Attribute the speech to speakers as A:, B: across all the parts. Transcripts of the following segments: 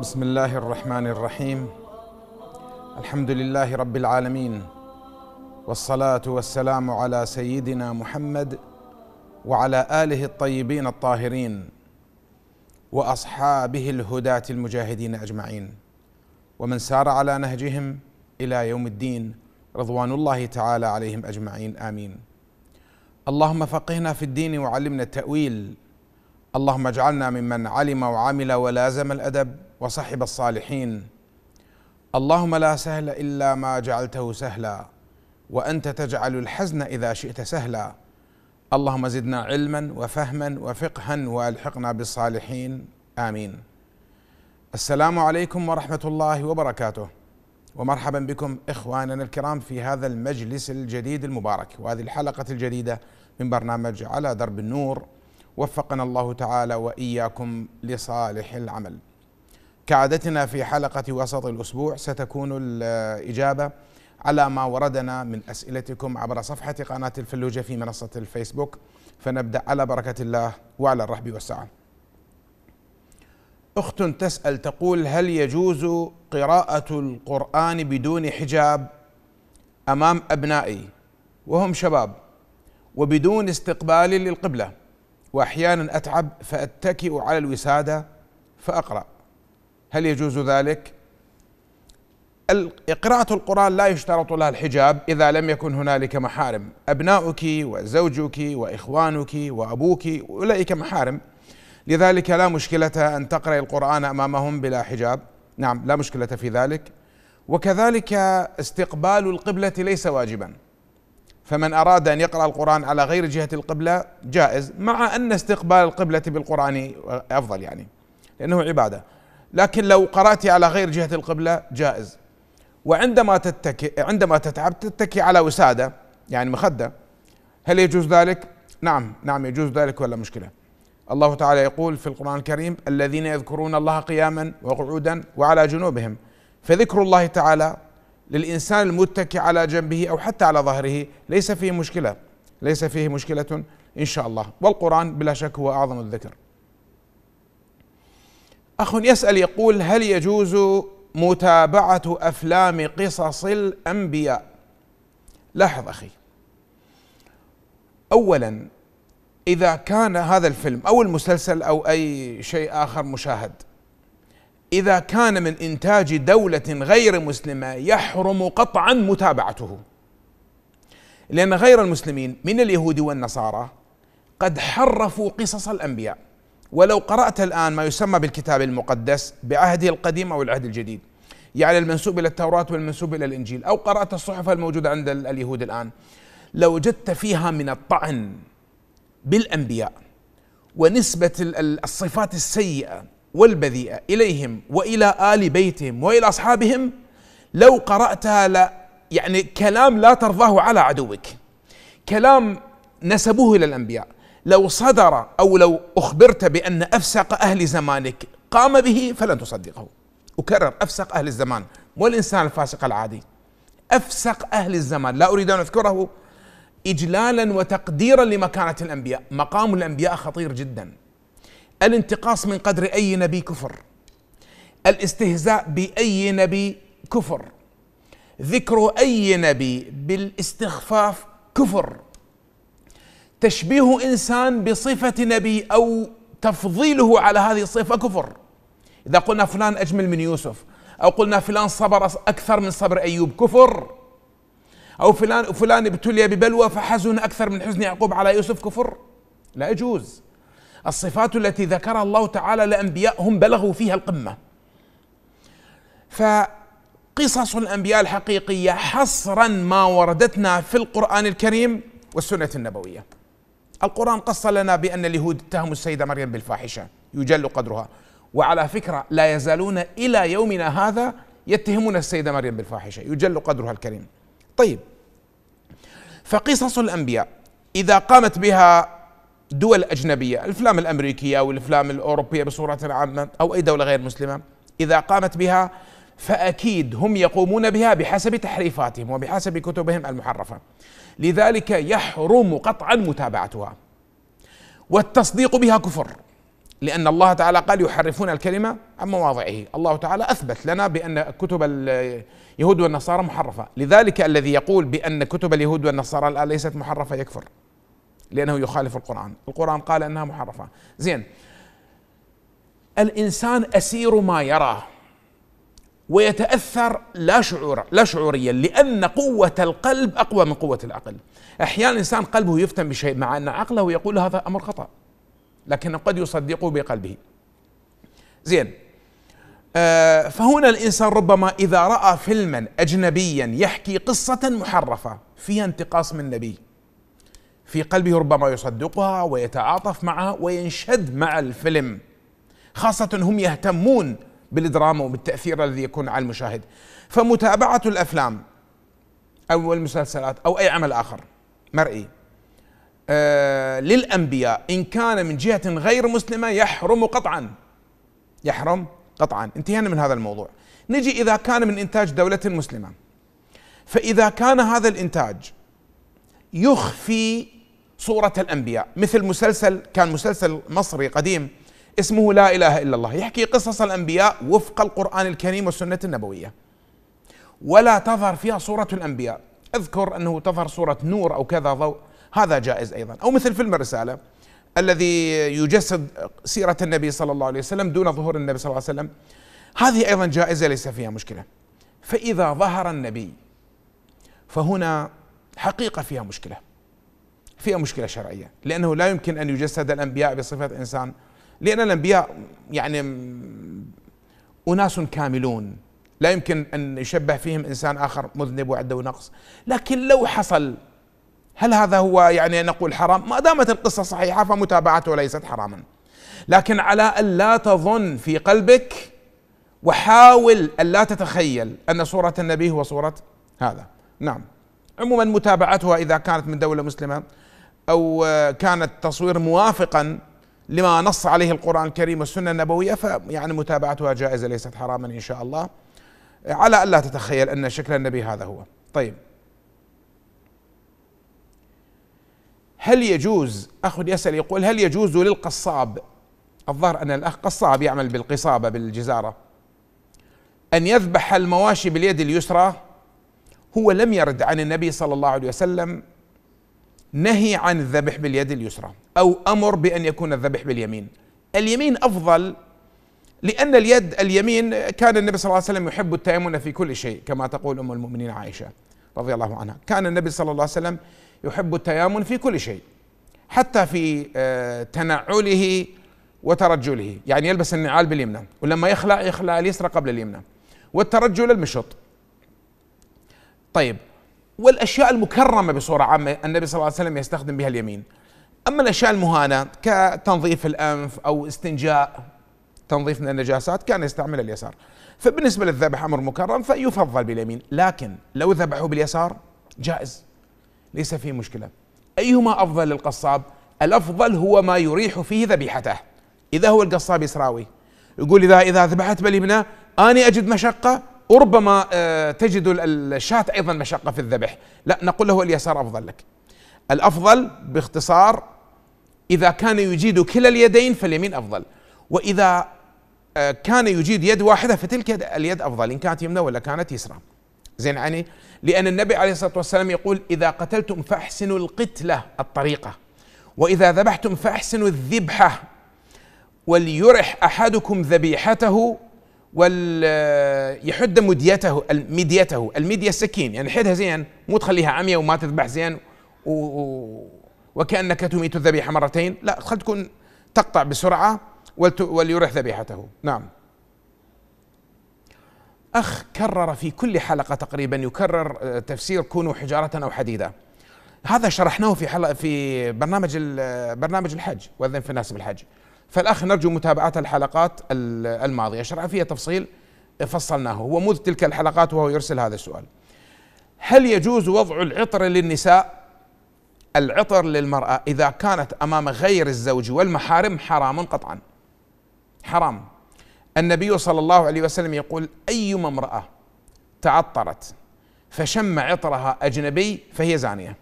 A: بسم الله الرحمن الرحيم الحمد لله رب العالمين والصلاه والسلام على سيدنا محمد وعلى اله الطيبين الطاهرين واصحابه الهداه المجاهدين اجمعين ومن سار على نهجهم إلى يوم الدين رضوان الله تعالى عليهم اجمعين امين اللهم فقهنا في الدين وعلمنا التاويل اللهم اجعلنا ممن علم وعمل ولازم الأدب وصحب الصالحين. اللهم لا سهل إلا ما جعلته سهلا وأنت تجعل الحزن إذا شئت سهلا. اللهم زدنا علما وفهما وفقها وألحقنا بالصالحين. آمين. السلام عليكم ورحمة الله وبركاته. ومرحبا بكم إخواننا الكرام في هذا المجلس الجديد المبارك. وهذه الحلقة الجديدة من برنامج على درب النور. وفقنا الله تعالى وإياكم لصالح العمل. كعادتنا في حلقة وسط الأسبوع ستكون الإجابة على ما وردنا من أسئلتكم عبر صفحة قناة الفلوجة في منصة الفيسبوك فنبدأ على بركة الله وعلى الرحب والسعة. أخت تسأل تقول هل يجوز قراءة القرآن بدون حجاب أمام أبنائي وهم شباب وبدون استقبال للقبلة وأحيانا أتعب فأتكئ على الوسادة فأقرأ. هل يجوز ذلك؟ قراءة القرآن لا يشترط لها الحجاب إذا لم يكن هنالك محارم. أبناؤك وزوجك وإخوانك وأبوك أولئك محارم. لذلك لا مشكلة أن تقرأ القرآن أمامهم بلا حجاب. نعم لا مشكلة في ذلك. وكذلك استقبال القبلة ليس واجبا. فمن أراد أن يقرأ القرآن على غير جهة القبلة جائز مع أن استقبال القبلة بالقرآن أفضل يعني لأنه عبادة. لكن لو قرأت على غير جهة القبلة جائز. وعندما تتكي عندما تتعب تتكي على وسادة يعني مخدة. هل يجوز ذلك؟ نعم نعم يجوز ذلك ولا مشكلة. الله تعالى يقول في القرآن الكريم الذين يذكرون الله قياما وقعودا وعلى جنوبهم. فذكر الله تعالى للإنسان المتكي على جنبه أو حتى على ظهره. ليس فيه مشكلة. ليس فيه مشكلة إن شاء الله. والقرآن بلا شك هو أعظم الذكر. أخ يسأل يقول هل يجوز متابعة أفلام قصص الأنبياء؟ لاحظ أخي. أولا إذا كان هذا الفيلم أو المسلسل أو أي شيء آخر مشاهد إذا كان من إنتاج دولة غير مسلمة يحرم قطعا متابعته. لأن غير المسلمين من اليهود والنصارى قد حرفوا قصص الأنبياء. ولو قرأت الآن ما يسمى بالكتاب المقدس بعهده القديم أو العهد الجديد يعني المنسوب إلى التوراة والمنسوب إلى الإنجيل أو قرأت الصحف الموجودة عند اليهود الآن لوجدت فيها من الطعن بالأنبياء ونسبة الصفات السيئة والبذيئة إليهم وإلى آل بيتهم وإلى أصحابهم. لو قرأتها لا يعني كلام لا ترضاه على عدوك. كلام نسبوه إلى الأنبياء. لو صدر أو لو أخبرت بأن أفسق أهل زمانك قام به فلن تصدقه. أكرر أفسق أهل الزمان. والإنسان الفاسق العادي. أفسق أهل الزمان. لا أريد أن أذكره. إجلالا وتقديرا لمكانة الأنبياء. مقام الأنبياء خطير جدا. الانتقاص من قدر أي نبي كفر. الاستهزاء بأي نبي كفر. ذكر أي نبي بالاستخفاف كفر. تشبيه إنسان بصفة نبي أو تفضيله على هذه الصفة كفر. إذا قلنا فلان أجمل من يوسف أو قلنا فلان صبر أكثر من صبر أيوب كفر. أو فلان فلان ابتلي ببلوى فحزن أكثر من حزن يعقوب على يوسف كفر. لا يجوز. الصفات التي ذكرها الله تعالى لانبياء هم بلغوا فيها القمة. فقصص الأنبياء الحقيقية حصرا ما وردتنا في القرآن الكريم والسنة النبوية. القرآن قص لنا بأن اليهود اتهموا السيدة مريم بالفاحشة يجل قدرها. وعلى فكرة لا يزالون إلى يومنا هذا يتهمون السيدة مريم بالفاحشة يجل قدرها الكريم. طيب فقصص الأنبياء إذا قامت بها دول أجنبية الأفلام الأمريكية أو الأفلام الأوروبية بصورة عامة أو أي دولة غير مسلمة إذا قامت بها فأكيد هم يقومون بها بحسب تحريفاتهم وبحسب كتبهم المحرفة. لذلك يحرم قطعا متابعتها. والتصديق بها كفر لأن الله تعالى قال يحرفون الكلمة عن مواضعه. الله تعالى أثبت لنا بأن كتب اليهود والنصارى محرفة. لذلك الذي يقول بأن كتب اليهود والنصارى الآن ليست محرفة يكفر. لأنه يخالف القرآن. القرآن قال أنها محرفة. زين. الإنسان أسير ما يراه ويتأثر لا شعور لا شعوريا لأن قوة القلب أقوى من قوة العقل. أحيانا الإنسان قلبه يفتن بشيء مع أن عقله يقول هذا أمر خطأ لكنه قد يصدقه بقلبه. زين. آه فهنا الإنسان ربما إذا رأى فيلما اجنبيا يحكي قصة محرفة فيها انتقاص من النبي. في قلبه ربما يصدقها ويتعاطف معها وينشد مع الفيلم. خاصة هم يهتمون بالدراما وبالتأثير الذي يكون على المشاهد. فمتابعة الأفلام أو المسلسلات أو أي عمل آخر مرئي آه للأنبياء إن كان من جهة غير مسلمة يحرم قطعا. يحرم قطعا. انتهينا من هذا الموضوع. نجي إذا كان من إنتاج دولة مسلمة. فإذا كان هذا الإنتاج يخفي صورة الأنبياء. مثل مسلسل كان مسلسل مصري قديم اسمه لا إله إلا الله. يحكي قصص الأنبياء وفق القرآن الكريم والسنة النبوية. ولا تظهر فيها صورة الأنبياء. أذكر أنه تظهر صورة نور أو كذا ضوء. هذا جائز أيضا. أو مثل فيلم الرسالة الذي يجسد سيرة النبي صلى الله عليه وسلم دون ظهور النبي صلى الله عليه وسلم. هذه أيضا جائزة ليس فيها مشكلة. فإذا ظهر النبي فهنا حقيقة فيها مشكلة. فيها مشكلة شرعية لأنه لا يمكن أن يجسد الأنبياء بصفة إنسان. لأن الأنبياء يعني أناس كاملون لا يمكن أن يشبه فيهم إنسان آخر مذنب وعنده نقص. لكن لو حصل هل هذا هو يعني نقول حرام؟ ما دامت القصة صحيحة فمتابعته ليست حراما. لكن على أن لا تظن في قلبك وحاول أن لا تتخيل أن صورة النبي هو صورة هذا. نعم. عموما متابعتها إذا كانت من دولة مسلمة أو كان التصوير موافقا لما نص عليه القرآن الكريم والسنة النبوية فيعني متابعتها جائزة ليست حراما إن شاء الله. على ألا تتخيل أن شكل النبي هذا هو. طيب. هل يجوز أخ يسأل يقول هل يجوز للقصاب الظاهر أن الأخ قصاب يعمل بالقصابة بالجزارة أن يذبح المواشي باليد اليسرى؟ هو لم يرد عن النبي صلى الله عليه وسلم نهي عن الذبح باليد اليسرى أو أمر بأن يكون الذبح باليمين. اليمين أفضل لأن اليد اليمين كان النبي صلى الله عليه وسلم يحب التيمم في كل شيء كما تقول أم المؤمنين عائشة رضي الله عنها. كان النبي صلى الله عليه وسلم يحب التيامن في كل شيء حتى في آه، تنعله وترجله. يعني يلبس النعال باليمنى ولما يخلع يخلع اليسرى قبل اليمنى. والترجل المشط. طيب والأشياء المكرمة بصورة عامة النبي صلى الله عليه وسلم يستخدم بها اليمين. أما الأشياء المهانة كتنظيف الأنف أو استنجاء تنظيف من النجاسات كان يستعمل اليسار. فبالنسبة للذبح أمر مكرم فيفضل باليمين. لكن لو ذبحوا باليسار جائز ليس فيه مشكلة. أيهما أفضل للقصاب؟ الأفضل هو ما يريح فيه ذبيحته. إذا هو القصاب يسراوي يقول اذا إذا ذبحت باليمنى أني أجد مشقة وربما آه، تجد الشاة أيضا مشقة في الذبح. لا نقول له اليسار أفضل لك. الأفضل باختصار إذا كان يجيد كلا اليدين فاليمين أفضل. وإذا آه، كان يجيد يد واحدة فتلك اليد أفضل إن كانت يمنى ولا كانت يسرى. زين يعني لأن النبي عليه الصلاة والسلام يقول إذا قتلتم فأحسنوا القتله الطريقة. وإذا ذبحتم فأحسنوا الذبحة. وليرح أحدكم ذبيحته ويحد مديته مديته المديه السكين. يعني حدها زين مو تخليها عمية وما تذبح زين و... وكأنك تميت الذبيحة مرتين. لا خل تكون تقطع بسرعة ولت... وليرح ذبيحته. نعم. أخ كرر في كل حلقة تقريبا يكرر آه، تفسير كونوا حجارة أو حديدا هذا شرحناه في حلقه في برنامج برنامج الحج وأذن في الناس بالحج. فالأخ نرجو متابعة الحلقات الماضية. شرع فيها تفصيل فصلناه. هو منذ تلك الحلقات وهو يرسل هذا السؤال. هل يجوز وضع العطر للنساء؟ العطر للمرأة إذا كانت أمام غير الزوج والمحارم حرام قطعا. حرام. النبي صلى الله عليه وسلم يقول أيما امرأة تعطرت فشم عطرها أجنبي فهي زانية.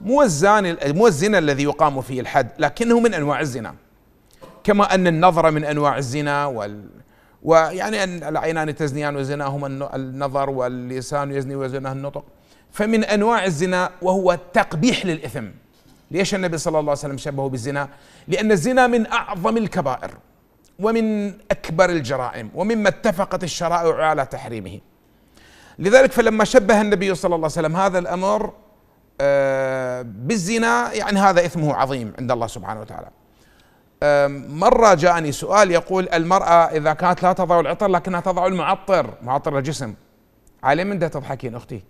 A: مو الزاني مو الزنا الذي يقام فيه الحد لكنه من أنواع الزنا. كما أن النظر من أنواع الزنا وال ويعني أن العينان تزنيان وزناهما النظر واللسان يزني وزناه النطق. فمن أنواع الزنا وهو التقبيح للإثم. ليش النبي صلى الله عليه وسلم شبهه بالزنا؟ لأن الزنا من أعظم الكبائر ومن أكبر الجرائم ومما اتفقت الشرائع على تحريمه. لذلك فلما شبه النبي صلى الله عليه وسلم هذا الأمر آه، بالزنا يعني هذا إثمه عظيم عند الله سبحانه وتعالى. مرة جاءني سؤال يقول المرأة إذا كانت لا تضع العطر لكنها تضع المعطر معطر الجسم. على من تضحكين أختي؟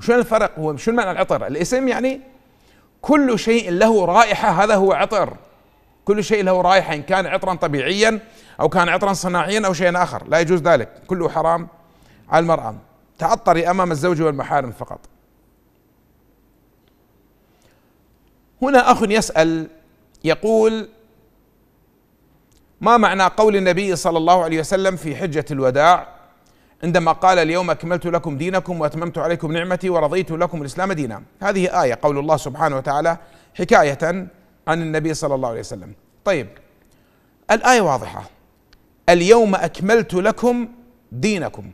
A: شنو الفرق هو؟ شنو معنى العطر؟ الاسم يعني كل شيء له رائحة هذا هو عطر. كل شيء له رائحة إن كان عطرا طبيعيا أو كان عطرا صناعيا أو شيء آخر. لا يجوز ذلك. كله حرام على المرأة. تعطري أمام الزوج والمحارم فقط. هنا أخ يسأل يقول ما معنى قول النبي صلى الله عليه وسلم في حجة الوداع؟ عندما قال اليوم أكملت لكم دينكم وأتممت عليكم نعمتي ورضيت لكم الإسلام دينا. هذه آية قول الله سبحانه وتعالى حكاية عن النبي صلى الله عليه وسلم. طيب الآية واضحة. اليوم أكملت لكم دينكم.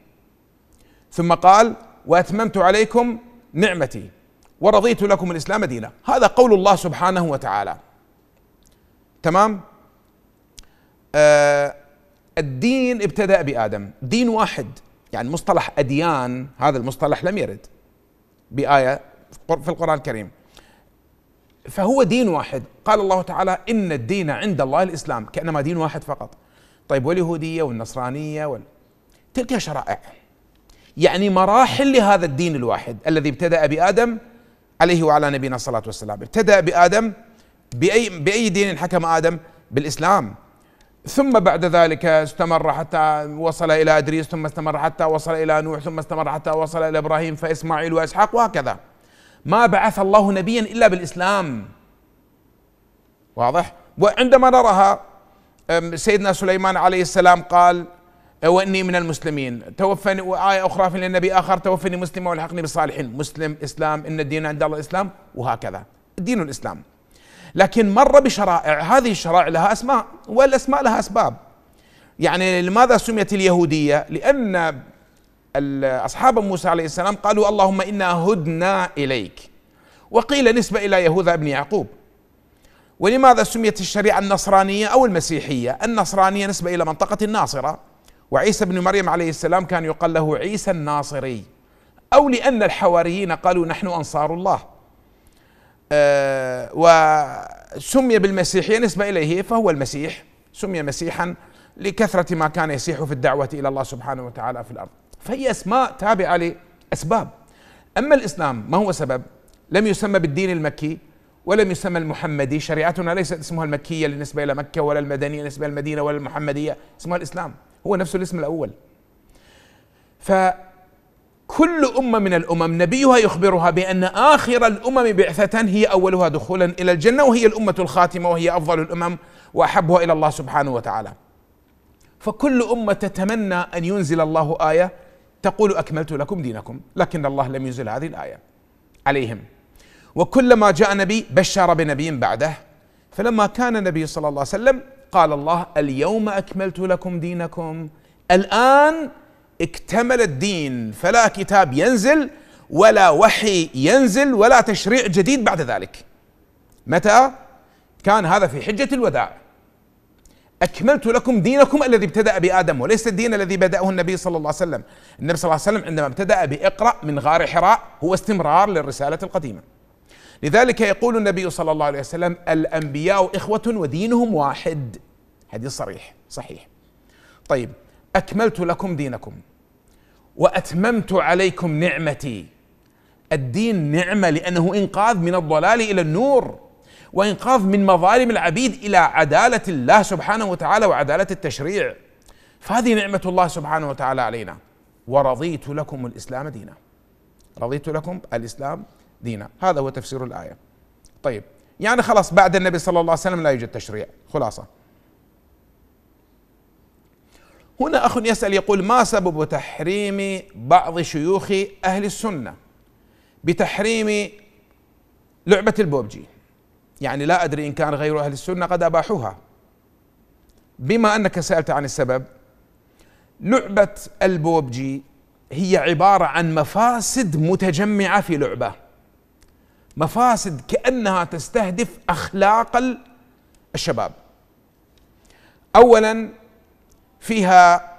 A: ثم قال وأتممت عليكم نعمتي ورضيت لكم الإسلام دينا. هذا قول الله سبحانه وتعالى. تمام؟ آه الدين ابتدأ بآدم. دين واحد يعني مصطلح أديان هذا المصطلح لم يرد بآية في القرآن الكريم. فهو دين واحد. قال الله تعالى إن الدين عند الله الإسلام كأنما دين واحد فقط. طيب واليهودية والنصرانية وال... تلك شرائع. يعني مراحل لهذا الدين الواحد الذي ابتدأ بآدم عليه وعلى نبينا الصلاة والسلام. ابتدأ بآدم بأي بأي دين حكم آدم؟ بالإسلام. ثم بعد ذلك استمر حتى وصل إلى إدريس ثم استمر حتى وصل إلى نوح ثم استمر حتى وصل إلى إبراهيم فإسماعيل وإسحاق وهكذا. ما بعث الله نبيا إلا بالإسلام. واضح؟ وعندما نراها سيدنا سليمان عليه السلام قال واني من المسلمين. توفني وآية أخرى في النبي آخر توفني مسلما وألحقني بالصالحين. مسلم إسلام إن الدين عند الله الإسلام وهكذا. الدين الإسلام. لكن مر بشرائع هذه الشرائع لها أسماء والأسماء لها أسباب. يعني لماذا سميت اليهودية؟ لأن أصحاب موسى عليه السلام قالوا اللهم إنا هدنا إليك. وقيل نسبة إلى يهوذا ابن يعقوب. ولماذا سميت الشريعة النصرانية أو المسيحية؟ النصرانية نسبة إلى منطقة الناصرة. وعيسى بن مريم عليه السلام كان يقال له عيسى الناصري. أو لأن الحواريين قالوا نحن أنصار الله. وسمي بالمسيحية نسبة إليه فهو المسيح. سمي مسيحا لكثرة ما كان يسيح في الدعوة إلى الله سبحانه وتعالى في الأرض. فهي أسماء تابعة لأسباب. أما الإسلام ما هو سبب؟ لم يسمى بالدين المكي ولم يسمى المحمدي. شريعتنا ليست اسمها المكية بالنسبة إلى مكة ولا المدنية بالنسبة إلى المدينة ولا المحمدية اسمها الإسلام. هو نفس الاسم الأول. ف كل أمة من الأمم نبيها يخبرها بأن آخر الأمم بعثة هي أولها دخولا إلى الجنة وهي الأمة الخاتمة وهي أفضل الأمم وأحبها إلى الله سبحانه وتعالى. فكل أمة تتمنى أن ينزل الله آية تقول أكملت لكم دينكم لكن الله لم ينزل هذه الآية عليهم. وكلما جاء نبي بشر بنبي بعده. فلما كان النبي صلى الله عليه وسلم قال الله اليوم أكملت لكم دينكم الآن اكتمل الدين فلا كتاب ينزل ولا وحي ينزل ولا تشريع جديد بعد ذلك. متى؟ كان هذا في حجة الوداع. أكملت لكم دينكم الذي ابتدأ بآدم وليس الدين الذي بدأه النبي صلى الله عليه وسلم. النبي صلى الله عليه وسلم عندما ابتدأ بإقرأ من غار حراء هو استمرار للرسالة القديمة. لذلك يقول النبي صلى الله عليه وسلم الأنبياء إخوة ودينهم واحد. حديث صريح صحيح. طيب أكملت لكم دينكم. وأتممت عليكم نعمتي. الدين نعمة لأنه إنقاذ من الضلال إلى النور وإنقاذ من مظالم العبيد إلى عدالة الله سبحانه وتعالى وعدالة التشريع. فهذه نعمة الله سبحانه وتعالى علينا. ورضيت لكم الإسلام دينا. رضيت لكم الإسلام دينا. هذا هو تفسير الآية. طيب يعني خلاص بعد النبي صلى الله عليه وسلم لا يوجد تشريع. خلاصة. هنا أخ يسأل يقول ما سبب تحريم بعض شيوخ أهل السنة بتحريم لعبة البوبجي يعني لا أدري إن كان غير أهل السنة قد أباحوها. بما أنك سألت عن السبب لعبة البوبجي هي عبارة عن مفاسد متجمعة في لعبة. مفاسد كأنها تستهدف أخلاق الشباب. اولا فيها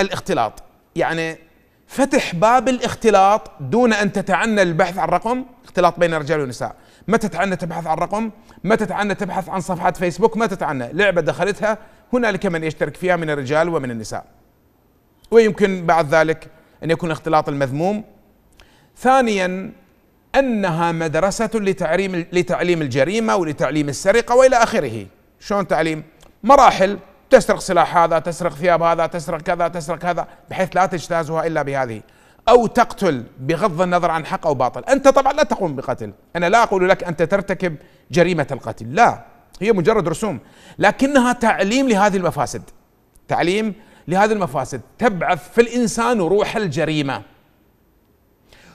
A: الاختلاط. يعني فتح باب الاختلاط دون أن تتعنى البحث عن رقم اختلاط بين الرجال والنساء. ما تتعنى تبحث عن رقم ما تتعنى تبحث عن صفحات فيسبوك ما تتعنى. لعبة دخلتها هنالك من يشترك فيها من الرجال ومن النساء. ويمكن بعد ذلك أن يكون اختلاط المذموم. ثانيا أنها مدرسة لتعليم لتعليم الجريمة ولتعليم السرقة وإلى آخره. شلون تعليم؟ مراحل. تسرق سلاح هذا تسرق ثياب هذا تسرق كذا تسرق كذا بحيث لا تجتازها إلا بهذه. أو تقتل بغض النظر عن حق أو باطل. أنت طبعا لا تقوم بقتل. أنا لا أقول لك أنت ترتكب جريمة القتل. لا هي مجرد رسوم. لكنها تعليم لهذه المفاسد. تعليم لهذه المفاسد. تبعث في الإنسان روح الجريمة.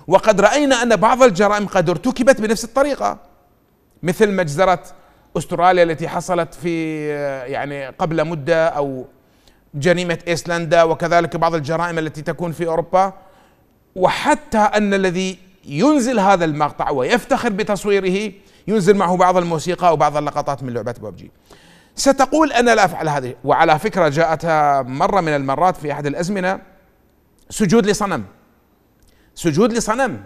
A: وقد رأينا أن بعض الجرائم قد ارتكبت بنفس الطريقة. مثل مجزرة أستراليا التي حصلت في يعني قبل مدة أو جريمة إيسلندا وكذلك بعض الجرائم التي تكون في أوروبا. وحتى أن الذي ينزل هذا المقطع ويفتخر بتصويره ينزل معه بعض الموسيقى أو بعض اللقطات من لعبة ببجي. ستقول أنا لا أفعل هذه. وعلى فكرة جاءتها مرة من المرات في أحد الأزمنة سجود لصنم. سجود لصنم.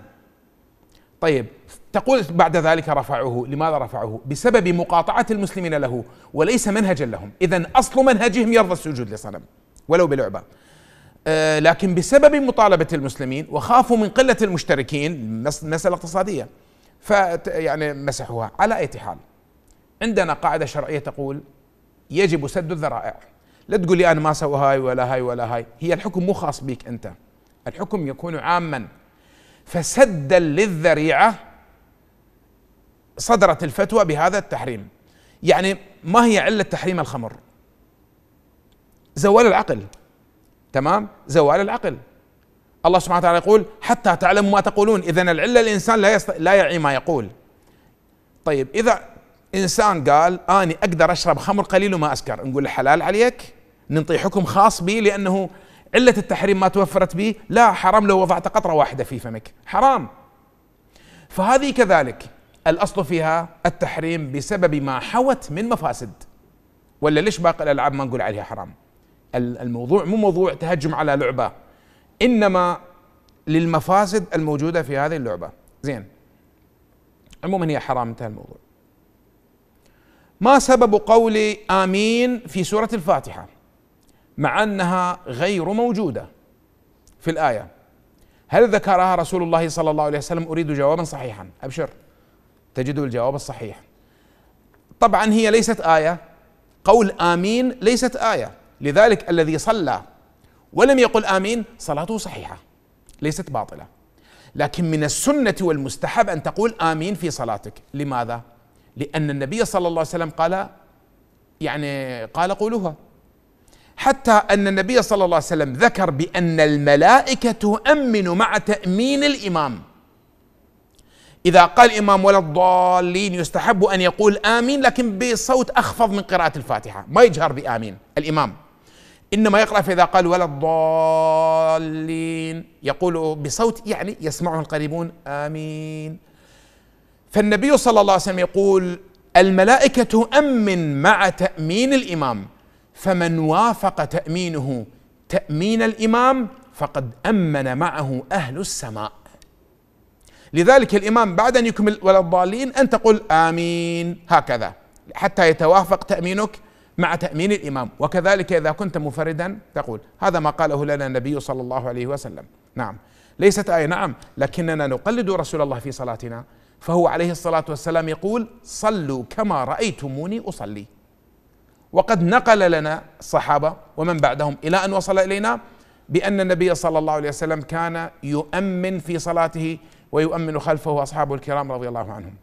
A: طيب تقول بعد ذلك رفعوه. لماذا رفعوه؟ بسبب مقاطعة المسلمين له وليس منهجا لهم. إذا أصل منهجهم يرضى السجود لصنم ولو بلعبة. آه لكن بسبب مطالبة المسلمين وخافوا من قلة المشتركين مسألة اقتصادية ف يعني مسحوها على أي حال. عندنا قاعدة شرعية تقول يجب سد الذرائع. لا تقول لي أنا ما أسوي هاي ولا هاي ولا هاي. هي الحكم مو خاص بك أنت. الحكم يكون عاما. فسدا للذريعة صدرت الفتوى بهذا التحريم. يعني ما هي علة تحريم الخمر؟ زوال العقل. تمام؟ زوال العقل. الله سبحانه وتعالى يقول حتى تعلموا ما تقولون. اذا العلة الإنسان لا يست... لا يعي ما يقول. طيب إذا إنسان قال آني أقدر أشرب خمر قليل وما أسكر. نقول حلال عليك ننطي حكم خاص به لأنه علة التحريم ما توفرت به لا حرام لو وضعت قطرة واحدة في فمك. حرام. فهذه كذلك. الأصل فيها التحريم بسبب ما حوت من مفاسد. ولا ليش باقي الألعاب ما نقول عليها حرام؟ الموضوع مو موضوع تهجم على لعبة. إنما للمفاسد الموجودة في هذه اللعبة. زين. عموما هي حرام انتهى الموضوع. ما سبب قول آمين في سورة الفاتحة؟ مع أنها غير موجودة في الآية. هل ذكرها رسول الله صلى الله عليه وسلم؟ أريد جوابا صحيحا. أبشر. تجد الجواب الصحيح. طبعا هي ليست آية. قول آمين ليست آية. لذلك الذي صلى ولم يقل آمين صلاته صحيحة ليست باطلة. لكن من السنة والمستحب أن تقول آمين في صلاتك. لماذا؟ لأن النبي صلى الله عليه وسلم قال يعني قال قولها حتى أن النبي صلى الله عليه وسلم ذكر بأن الملائكة تؤمن مع تأمين الإمام. إذا قال الإمام ولا الضالين يستحب أن يقول آمين لكن بصوت أخفض من قراءة الفاتحة. ما يجهر بآمين. الإمام إنما يقرأ فإذا قال ولا الضالين يقول بصوت يعني يسمعه القريبون آمين. فالنبي صلى الله عليه وسلم يقول الملائكة تؤمن مع تأمين الإمام فمن وافق تأمينه تأمين الإمام فقد أمن معه أهل السماء. لذلك الإمام بعد أن يكمل ولا الضالين أن تقول آمين هكذا. حتى يتوافق تأمينك مع تأمين الإمام. وكذلك إذا كنت مفردا تقول هذا ما قاله لنا النبي صلى الله عليه وسلم. نعم. ليست آية نعم. لكننا نقلد رسول الله في صلاتنا. فهو عليه الصلاة والسلام يقول صلوا كما رأيتموني أصلي. وقد نقل لنا الصحابة ومن بعدهم إلى أن وصل إلينا بأن النبي صلى الله عليه وسلم كان يؤمن في صلاته ويؤمن خلفه أصحابه الكرام رضي الله عنهم.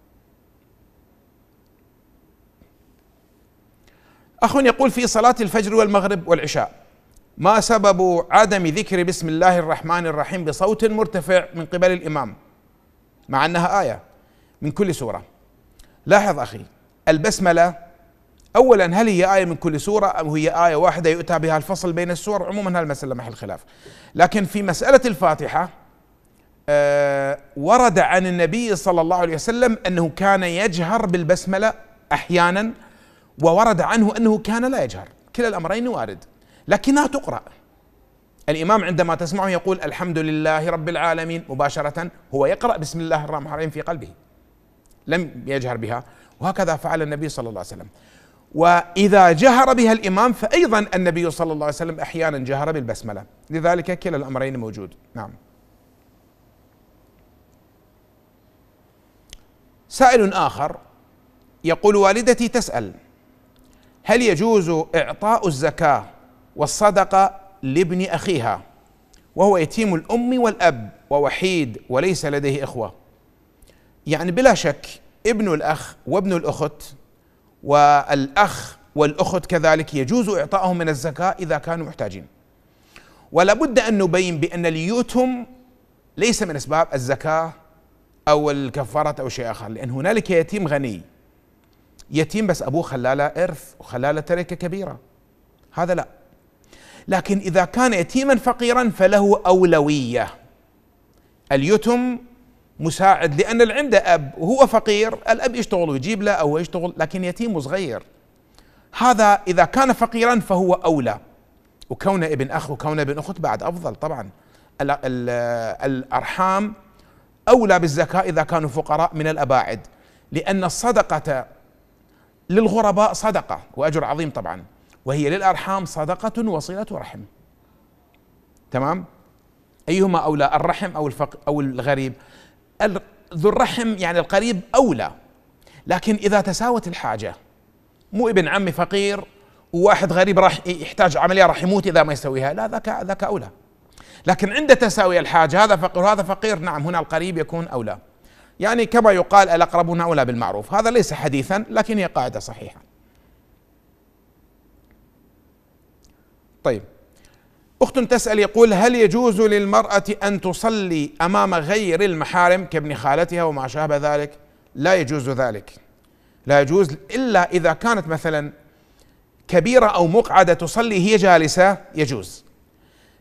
A: أخ يقول في صلاة الفجر والمغرب والعشاء ما سبب عدم ذكر بسم الله الرحمن الرحيم بصوت مرتفع من قبل الإمام؟ مع أنها آية من كل سورة. لاحظ أخي البسملة اولا هل هي آية من كل سورة أم هي آية واحدة يؤتى بها الفصل بين السور؟ عموما هذه المساله محل خلاف. لكن في مسألة الفاتحة ورد عن النبي صلى الله عليه وسلم أنه كان يجهر بالبسملة أحيانا وورد عنه أنه كان لا يجهر. كلا الأمرين وارد. لكنها تقرأ. الإمام عندما تسمعه يقول الحمد لله رب العالمين مباشرة هو يقرأ بسم الله الرحمن الرحيم في قلبه. لم يجهر بها. وهكذا فعل النبي صلى الله عليه وسلم. وإذا جهر بها الإمام فايضا النبي صلى الله عليه وسلم أحيانا جهر بالبسملة. لذلك كلا الأمرين موجود. نعم. سائل آخر يقول والدتي تسأل هل يجوز إعطاء الزكاة والصدقة لابن أخيها وهو يتيم الأم والأب ووحيد وليس لديه إخوة؟ يعني بلا شك ابن الأخ وابن الأخت والأخ والأخت كذلك يجوز اعطائهم من الزكاة إذا كانوا محتاجين. ولا بد أن نبين بأن اليتم ليس من أسباب الزكاة أو الكفارة أو شيء آخر لأن هنالك يتيم غني. يتيم بس أبوه خلاله إرث وخلاله تركة كبيرة. هذا لا. لكن إذا كان يتيما فقيرا فله أولوية. اليتم مساعد لأن اللي عنده أب وهو فقير الأب يشتغل ويجيب له أو يشتغل لكن يتيم صغير. هذا إذا كان فقيرا فهو أولى. وكونه ابن أخ وكونه ابن أخت بعد أفضل طبعا. الأرحام أولى بالزكاة إذا كانوا فقراء من الأباعد. لأن الصدقة للغرباء صدقة وأجر عظيم طبعا. وهي للأرحام صدقة وصلة رحم. تمام؟ أيهما أولى الرحم أو الفق أو الغريب؟ ذو الرحم يعني القريب أولى. لكن إذا تساوت الحاجة مو ابن عمي فقير وواحد غريب راح يحتاج عملية راح يموت إذا ما يسويها لا ذاك ذاك أولى. لكن عند تساوي الحاجة. هذا فقير وهذا فقير. نعم هنا القريب يكون أولى. يعني كما يقال الاقربون أولى بالمعروف. هذا ليس حديثا لكن هي قاعدة صحيحة. طيب. أخت تسأل يقول هل يجوز للمرأة أن تصلي أمام غير المحارم كابن خالتها وما شابه ذلك؟ لا يجوز ذلك. لا يجوز إلا إذا كانت مثلا كبيرة أو مقعدة تصلي هي جالسة يجوز.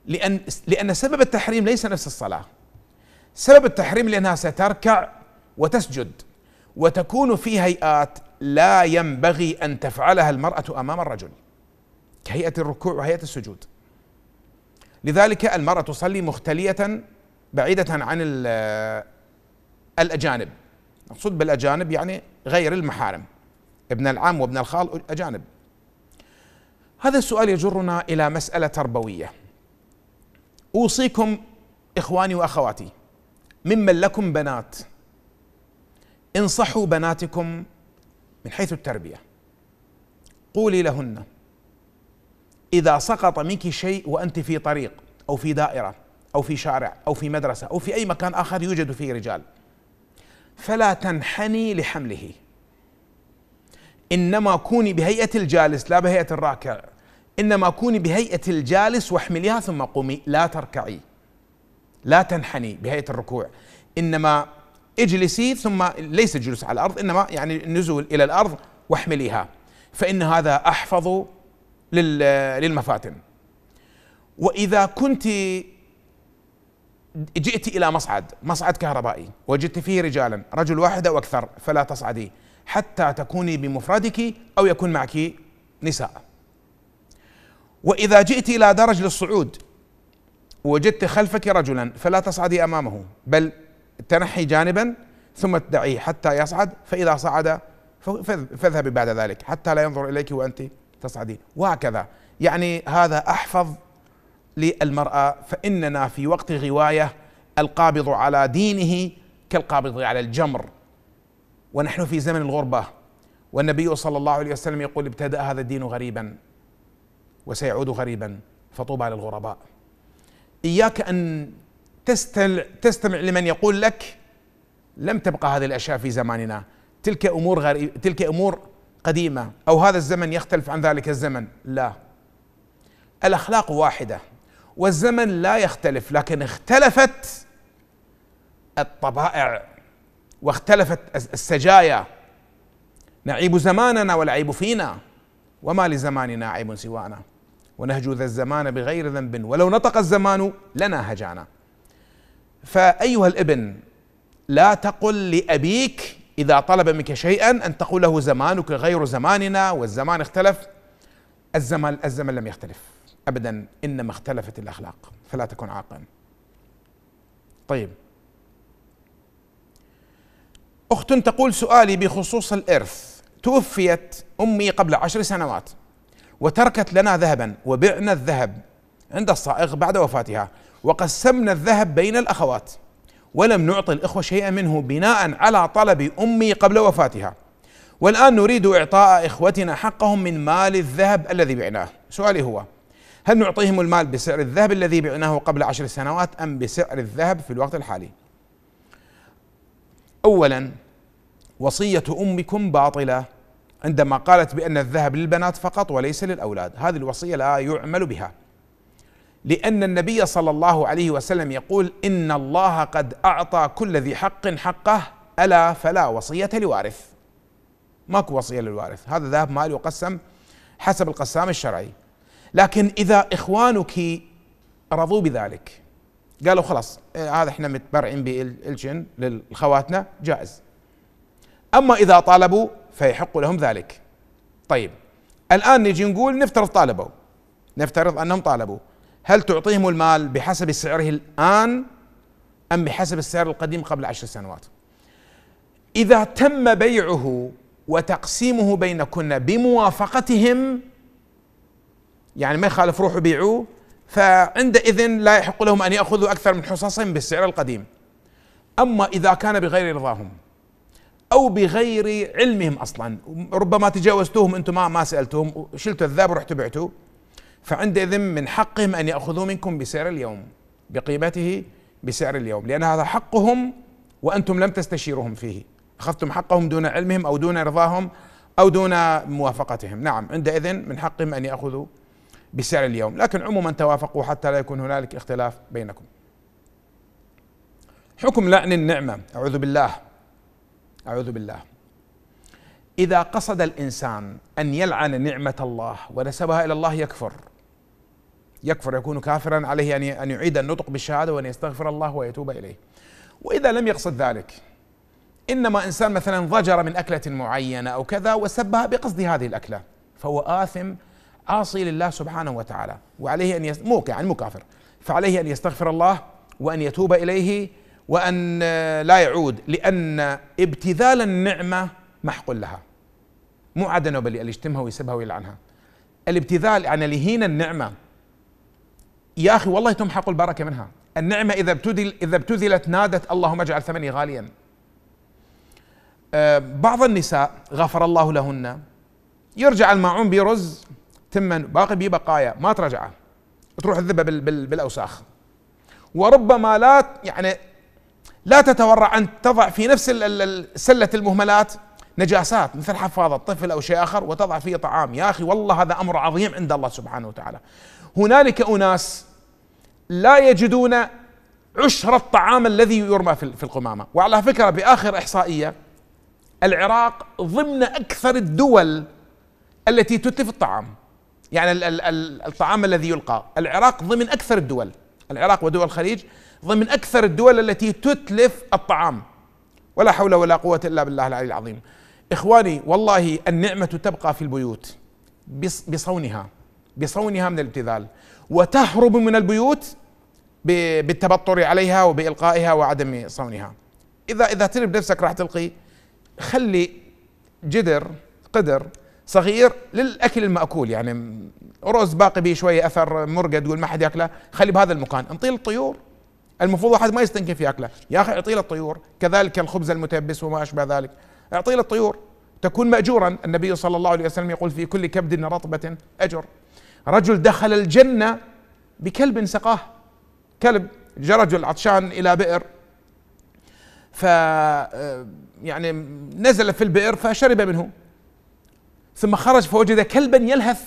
A: لأن لأن سبب التحريم ليس نفس الصلاة. سبب التحريم لأنها ستركع وتسجد وتكون في هيئات لا ينبغي أن تفعلها المرأة أمام الرجل. كهيئة الركوع وهيئة السجود. لذلك المرأة تصلي مختلية بعيدة عن الأجانب. مقصود بالأجانب يعني غير المحارم. ابن العم وابن الخال أجانب. هذا السؤال يجرنا إلى مسألة تربوية. أوصيكم إخواني وأخواتي ممن لكم بنات. انصحوا بناتكم من حيث التربية. قولي لهن إذا سقط منك شيء وأنت في طريق أو في دائرة أو في شارع أو في مدرسة أو في أي مكان آخر يوجد فيه رجال فلا تنحني لحمله. إنما كوني بهيئة الجالس لا بهيئة الراكع. إنما كوني بهيئة الجالس واحمليها ثم قومي لا تركعي. لا تنحني بهيئة الركوع. إنما اجلسي ثم ليس الجلوس على الأرض إنما يعني النزول إلى الأرض واحمليها. فإن هذا أحفظ للمفاتن. وإذا كنت جئت إلى مصعد مصعد كهربائي وجدت فيه رجالا رجل واحد أو أكثر فلا تصعدي حتى تكوني بمفردك أو يكون معك نساء. وإذا جئت إلى درج للصعود وجدت خلفك رجلا فلا تصعدي أمامه بل تنحي جانبا ثم تدعيه حتى يصعد فإذا صعد فاذهبي بعد ذلك حتى لا ينظر إليك وأنت تصعدين. وهكذا. يعني هذا أحفظ للمرأة فإننا في وقت غواية القابض على دينه كالقابض على الجمر. ونحن في زمن الغربة والنبي صلى الله عليه وسلم يقول ابتدأ هذا الدين غريبا. وسيعود غريبا فطوبى للغرباء. إياك أن تستمع لمن يقول لك لم تبقى هذه الأشياء في زماننا. تلك أمور غريب تلك أمور قديمة. أو هذا الزمن يختلف عن ذلك الزمن؟ لا. الأخلاق واحدة والزمن لا يختلف لكن اختلفت الطبائع واختلفت السجايا. نعيب زماننا والعيب فينا. وما لزماننا عيب سوانا. ونهجو ذا الزمان بغير ذنب ولو نطق الزمان لنا هجانا. فأيها الابن لا تقل لأبيك إذا طلب منك شيئا أن تقول له زمانك غير زماننا والزمان اختلف. الزمن الزمن لم يختلف أبدا إنما اختلفت الأخلاق فلا تكن عاقا. طيب. أخت تقول سؤالي بخصوص الإرث. توفيت أمي قبل عشر سنوات وتركت لنا ذهبا وبعنا الذهب عند الصائغ بعد وفاتها وقسمنا الذهب بين الأخوات ولم نعطي الإخوة شيئا منه بناء على طلب أمي قبل وفاتها والآن نريد إعطاء إخوتنا حقهم من مال الذهب الذي بعناه سؤالي هو هل نعطيهم المال بسعر الذهب الذي بعناه قبل عشر سنوات أم بسعر الذهب في الوقت الحالي؟ أولا وصية أمكم باطلة عندما قالت بأن الذهب للبنات فقط وليس للأولاد. هذه الوصية لا يعمل بها. لأن النبي صلى الله عليه وسلم يقول إن الله قد أعطى كل ذي حق حقه ألا فلا وصية لوارث. ماكو وصية للوارث. هذا ذهب مال يقسم حسب القسام الشرعي. لكن إذا إخوانك رضوا بذلك قالوا خلاص هذا إحنا متبرعين بالجن لخواتنا جائز. أما إذا طالبوا فيحق لهم ذلك. طيب الآن نجي نقول نفترض طالبوا. نفترض أنهم طالبوا. هل تعطيهم المال بحسب سعره الآن أم بحسب السعر القديم قبل عشر سنوات؟ إذا تم بيعه وتقسيمه بينكن بموافقتهم يعني ما يخالف روحوا بيعوه فعندئذ لا يحق لهم أن يأخذوا أكثر من حصصهم بالسعر القديم. أما إذا كان بغير رضاهم أو بغير علمهم أصلا. ربما تجاوزتوهم أنتم ما ما سألتوهم شلتوا الذهب ورحتوا بعتوه فعندئذ من حقهم أن يأخذوا منكم بسعر اليوم بقيمته بسعر اليوم لأن هذا حقهم وأنتم لم تستشيرهم فيه. أخذتم حقهم دون علمهم أو دون رضاهم أو دون موافقتهم. نعم عندئذ من حقهم أن يأخذوا بسعر اليوم. لكن عموما توافقوا حتى لا يكون هنالك اختلاف بينكم. حكم لعن النعمة. أعوذ بالله. أعوذ بالله. إذا قصد الإنسان أن يلعن نعمة الله ونسبها إلى الله يكفر يكفر يكون كافرا عليه أن أن يعيد النطق بالشهادة وأن يستغفر الله ويتوب إليه. وإذا لم يقصد ذلك إنما إنسان مثلا ضجر من أكلة معينة أو كذا وسبها بقصد هذه الأكلة فهو آثم عاصي لله سبحانه وتعالى وعليه أن يست... يعني مو كافر فعليه أن يستغفر الله وأن يتوب إليه وأن لا يعود لأن ابتذال النعمة محق لها. مو عدن نوبل اللي يشتمها ويسبها ويلعنها. الابتذال يعني اللي يهين النعمة. يا أخي والله تمحق البركة منها. النعمة إذا ابتذل إذا ابتذلت نادت اللهم اجعل ثمني غاليا. أه بعض النساء غفر الله لهن. يرجع الماعون برز تمن باقي بيه بقايا ما ترجعه. تروح بال بالأوساخ. وربما لا يعني لا تتورع أن تضع في نفس سلة المهملات نجاسات مثل حفاضة طفل أو شيء آخر وتضع فيه طعام. يا أخي والله هذا أمر عظيم عند الله سبحانه وتعالى. هنالك أناس لا يجدون عشر الطعام الذي يرمى في القمامة. وعلى فكرة بآخر إحصائية العراق ضمن أكثر الدول التي تتلف الطعام. يعني الطعام الذي يلقى. العراق ضمن أكثر الدول. العراق ودول الخليج ضمن أكثر الدول التي تتلف الطعام. ولا حول ولا قوة إلا بالله العلي العظيم. إخواني والله النعمة تبقى في البيوت. بصونها. بصونها من الابتذال. وتهرب من البيوت بالتبطر عليها وبإلقائها وعدم صونها. إذا إذا تريد بنفسك راح تلقي خلي جدر قدر صغير للأكل المأكول. يعني رز باقي به شوية أثر مرقه تقول ما حد ياكله خلي بهذا المكان. انطي الطيور. المفروض واحد ما يستنكف في ياكله يا أخي اعطيه للطيور كذلك الخبز المتيبس وما أشبه ذلك. اعطيه للطيور. تكون ماجورا. النبي صلى الله عليه وسلم يقول في كل كبد رطبة أجر. رجل دخل الجنة بكلب سقاه. كلب. جاء رجل عطشان إلى بئر. ف يعني نزل في البئر فشرب منه. ثم خرج فوجد كلبا يلهث.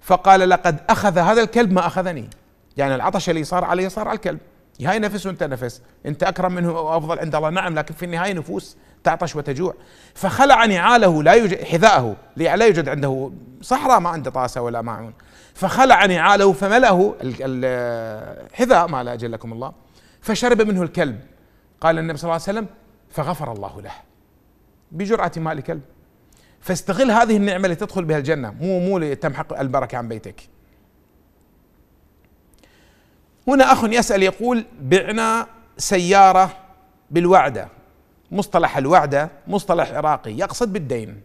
A: فقال لقد أخذ هذا الكلب ما أخذني. يعني العطش اللي صار عليه صار على الكلب. هاي نفس وانت نفس. انت أكرم منه وافضل عند الله. نعم لكن في النهاية نفوس تعطش وتجوع. فخلع نعاله لا يوجد حذاءه. لا يوجد عنده صحراء ما عنده طاسة ولا ماعون فخلع نعاله فملأه الحذاء ما لا أجلكم الله. فشرب منه الكلب. قال النبي صلى الله عليه وسلم فغفر الله له. بجرعة مال كلب فاستغل هذه النعمة لتدخل بها الجنة. مو مو لتمحق البركة عن بيتك. هنا أخ يسأل يقول بعنا سيارة بالوعدة. مصطلح الوعدة مصطلح عراقي يقصد بالدين.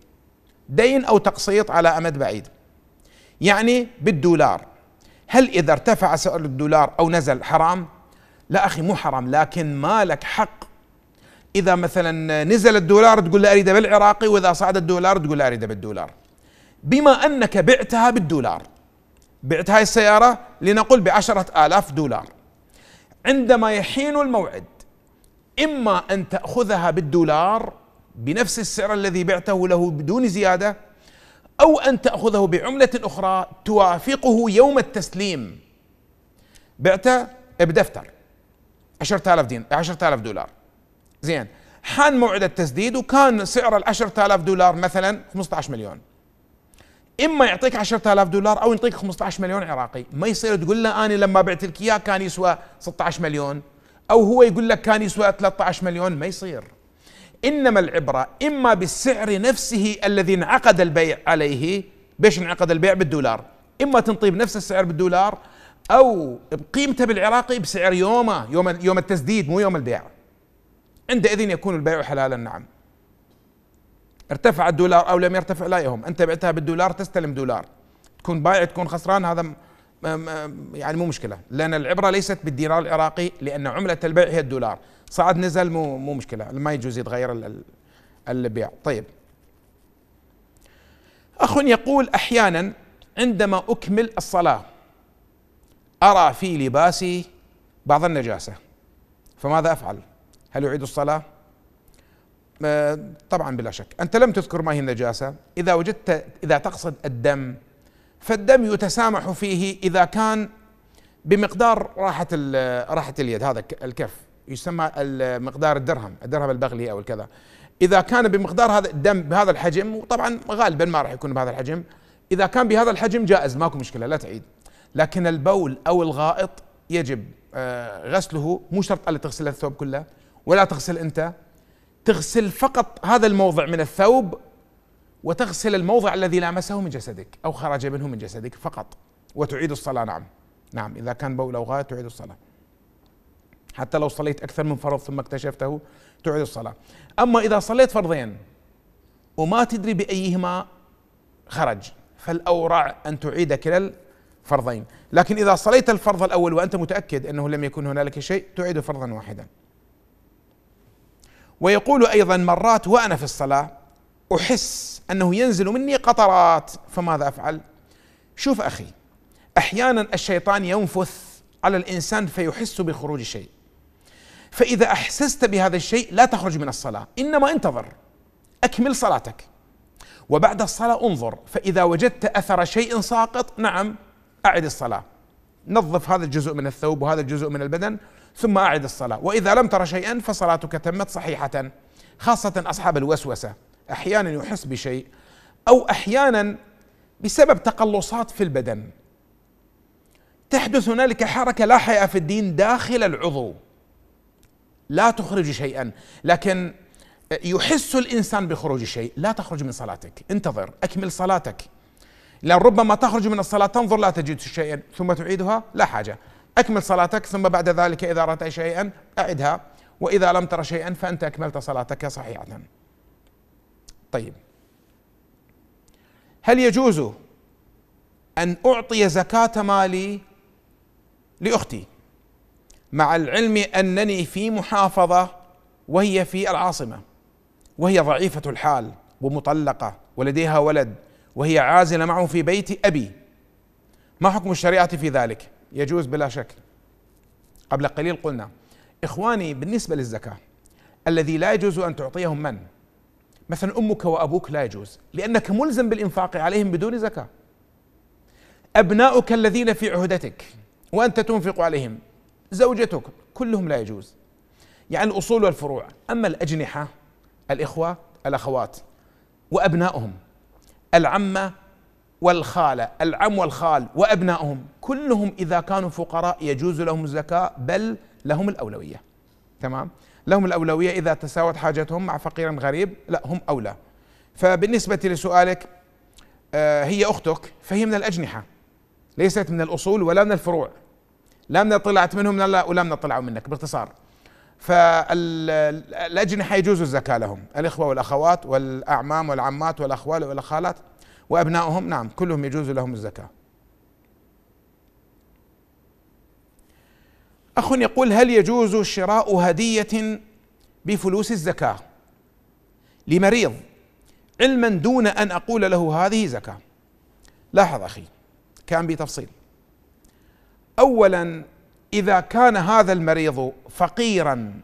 A: دين أو تقسيط على أمد بعيد. يعني بالدولار. هل إذا ارتفع سعر الدولار أو نزل حرام؟ لا أخي مو حرام لكن ما لك حق. إذا مثلا نزل الدولار تقول لا أريده بالعراقي وإذا صعد الدولار تقول لا أريده بالدولار. بما أنك بعتها بالدولار. بعت هاي السيارة لنقل بعشرة آلاف دولار. عندما يحين الموعد إما أن تأخذها بالدولار بنفس السعر الذي بعته له بدون زيادة أو أن تأخذه بعملة أخرى توافقه يوم التسليم. بعته بدفتر عشرة آلاف دين عشرة آلاف دولار. زين حان موعد التسديد وكان سعر العشرة آلاف دولار مثلا 15 مليون. إما يعطيك 10000 دولار أو يعطيك 15 مليون عراقي. ما يصير تقول له أنا لما بعت لك إياه كان يسوى 16 مليون أو هو يقول لك كان يسوى 13 مليون. ما يصير. إنما العبرة إما بالسعر نفسه الذي انعقد البيع عليه. بيش انعقد البيع بالدولار؟ إما تنطيه بنفس السعر بالدولار أو بقيمته بالعراقي بسعر يومه يوم يوم التسديد مو يوم البيع. عندئذ يكون البيع حلالا نعم. ارتفع الدولار أو لم يرتفع لا يهم. أنت بعتها بالدولار تستلم دولار. تكون بايع تكون خسران هذا يعني مو مشكلة. لأن العبرة ليست بالدينار العراقي لأن عملة البيع هي الدولار. صعد نزل مو مو مشكلة. ما يجوز يتغير البيع. طيب. أخ يقول أحيانا عندما أكمل الصلاة أرى في لباسي بعض النجاسة. فماذا أفعل؟ هل أعيد الصلاة؟ طبعا بلا شك. أنت لم تذكر ما هي النجاسة. إذا وجدت إذا تقصد الدم فالدم يتسامح فيه إذا كان بمقدار راحة راحة اليد هذا الكف. يسمى مقدار الدرهم الدرهم البغلي أو الكذا. إذا كان بمقدار هذا الدم بهذا الحجم وطبعا غالبا ما راح يكون بهذا الحجم. إذا كان بهذا الحجم جائز ماكو مشكلة لا تعيد. لكن البول أو الغائط يجب آه، غسله مو شرط ألا تغسل الثوب كله ولا تغسل أنت. تغسل فقط هذا الموضع من الثوب وتغسل الموضع الذي لامسه من جسدك أو خرج منه من جسدك فقط وتعيد الصلاة. نعم. نعم. إذا كان بول أو غائط تعيد الصلاة. حتى لو صليت أكثر من فرض ثم اكتشفته تعيد الصلاة. أما إذا صليت فرضين وما تدري بأيهما خرج فالأورع أن تعيد كلا الفرضين. لكن إذا صليت الفرض الأول وأنت متأكد أنه لم يكن هنالك شيء تعيد فرضا واحدا. ويقول أيضا مرات وأنا في الصلاة أحس أنه ينزل مني قطرات فماذا أفعل؟ شوف أخي أحيانا الشيطان ينفث على الإنسان فيحس بخروج شيء. فإذا أحسست بهذا الشيء لا تخرج من الصلاة إنما انتظر أكمل صلاتك. وبعد الصلاة انظر فإذا وجدت أثر شيء ساقط نعم أعد الصلاة. نظف هذا الجزء من الثوب وهذا الجزء من البدن ثم أعد الصلاة. وإذا لم تر شيئا فصلاتك تمت صحيحة خاصة أصحاب الوسوسة. أحيانا يحس بشيء أو أحيانا بسبب تقلصات في البدن. تحدث هنالك حركة لا حياء في الدين داخل العضو. لا تخرج شيئا. لكن يحس الإنسان بخروج شيء. لا تخرج من صلاتك. انتظر. أكمل صلاتك. لأن ربما تخرج من الصلاة تنظر لا تجد شيئا. ثم تعيدها. لا حاجة. أكمل صلاتك ثم بعد ذلك إذا رأيت شيئا أعدها وإذا لم تر شيئا فأنت أكملت صلاتك صحيحة طيب. هل يجوز أن أعطي زكاة مالي لأختي مع العلم أنني في محافظة وهي في العاصمة وهي ضعيفة الحال ومطلقة ولديها ولد وهي عازلة معه في بيت أبي؟ ما حكم الشريعة في ذلك؟ يجوز بلا شك. قبل قليل قلنا إخواني بالنسبة للزكاة الذي لا يجوز أن تعطيهم من؟ مثلا أمك وأبوك لا يجوز لأنك ملزم بالإنفاق عليهم بدون زكاة. أبناؤك الذين في عهدتك وأنت تنفق عليهم زوجتك كلهم لا يجوز. يعني الأصول والفروع. أما الأجنحة الإخوة الأخوات وأبنائهم العمة والخالة العم والخال وأبنائهم كلهم إذا كانوا فقراء يجوز لهم الزكاة بل لهم الأولوية. تمام؟ لهم الأولوية إذا تساوت حاجتهم مع فقير غريب لا هم أولى. فبالنسبة لسؤالك آه، هي أختك فهي من الأجنحة. ليست من الأصول ولا من الفروع. لا من طلعت منهم ولا من طلعوا منك باختصار. فالأجنحة يجوز الزكاة لهم الإخوة والأخوات والأعمام والعمات والأخوال والأخالات. وأبنائهم نعم كلهم يجوز لهم الزكاة. أخ يقول هل يجوز شراء هدية بفلوس الزكاة لمريض علما دون أن أقول له هذه زكاة؟ لاحظ أخي كان بتفصيل. أولا إذا كان هذا المريض فقيرا